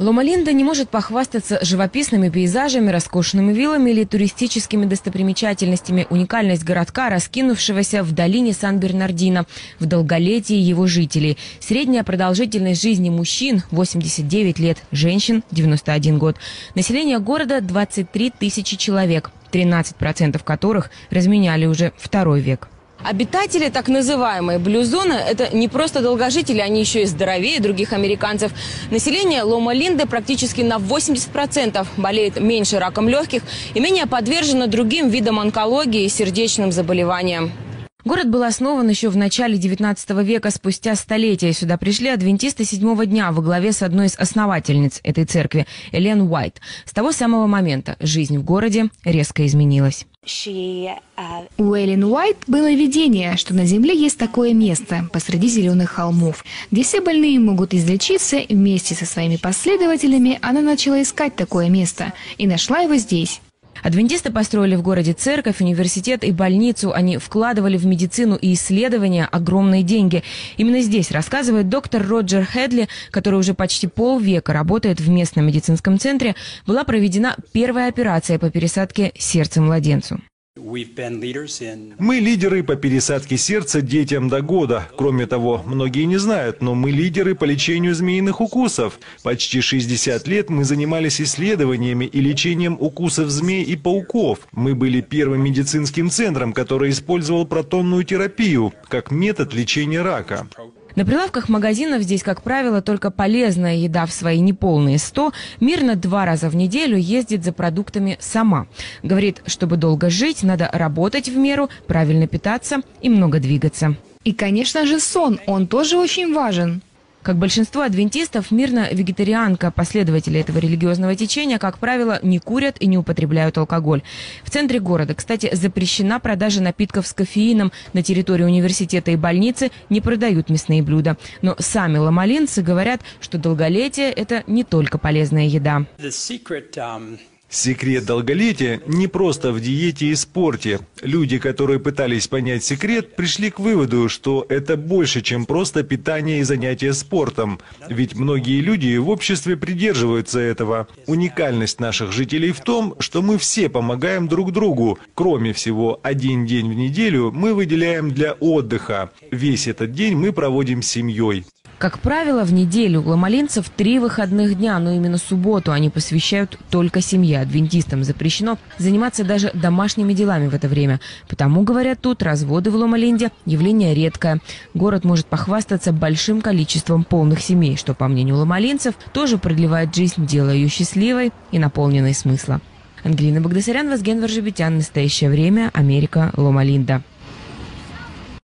Лома-Линда не может похвастаться живописными пейзажами, роскошными виллами или туристическими достопримечательностями. Уникальность городка, раскинувшегося в долине Сан-Бернардино, в долголетии его жителей. Средняя продолжительность жизни мужчин – 89 лет, женщин – 91 год. Население города – 23 тысячи человек, 13% которых разменяли уже второй век. Обитатели так называемой блюзоны – это не просто долгожители, они еще и здоровее других американцев. Население Лома-Линды практически на 80% болеет меньше раком легких и менее подвержено другим видам онкологии и сердечным заболеваниям. Город был основан еще в начале 19 века, спустя столетия. Сюда пришли адвентисты седьмого дня во главе с одной из основательниц этой церкви, Элен Уайт. С того самого момента жизнь в городе резко изменилась. У Эллен Уайт было видение, что на Земле есть такое место посреди зеленых холмов, где все больные могут излечиться. Вместе со своими последователями она начала искать такое место и нашла его здесь. Адвентисты построили в городе церковь, университет и больницу. Они вкладывали в медицину и исследования огромные деньги. Именно здесь рассказывает доктор Роджер Хедли, который уже почти полвека работает в местном медицинском центре, была проведена первая операция по пересадке сердца младенцу. Мы лидеры по пересадке сердца детям до года. Кроме того, многие не знают, но мы лидеры по лечению змеиных укусов. Почти 60 лет мы занимались исследованиями и лечением укусов змей и пауков. Мы были первым медицинским центром, который использовал протонную терапию как метод лечения рака. На прилавках магазинов здесь, как правило, только полезная еда в свои неполные 100. Мирно два раза в неделю ездит за продуктами сама. Говорит, чтобы долго жить, надо работать в меру, правильно питаться и много двигаться. И, конечно же, сон, он тоже очень важен. Как большинство адвентистов, мирно вегетарианка, последователи этого религиозного течения, как правило, не курят и не употребляют алкоголь. В центре города, кстати, запрещена продажа напитков с кофеином. На территории университета и больницы не продают мясные блюда. Но сами ломалинцы говорят, что долголетие – это не только полезная еда. Секрет долголетия не просто в диете и спорте. Люди, которые пытались понять секрет, пришли к выводу, что это больше, чем просто питание и занятие спортом. Ведь многие люди в обществе придерживаются этого. Уникальность наших жителей в том, что мы все помогаем друг другу. Кроме всего, один день в неделю мы выделяем для отдыха. Весь этот день мы проводим с семьей. Как правило, в неделю у ломалинцев три выходных дня, но именно субботу они посвящают только семье. Адвентистам запрещено заниматься даже домашними делами в это время. Потому, говорят тут, разводы в Ломалинде – явление редкое. Город может похвастаться большим количеством полных семей, что, по мнению ломалинцев, тоже продлевает жизнь, делая ее счастливой и наполненной смысла. Ангелина Багдасарян, Вазген Варжебетян. Настоящее время. Америка. Ломалинда.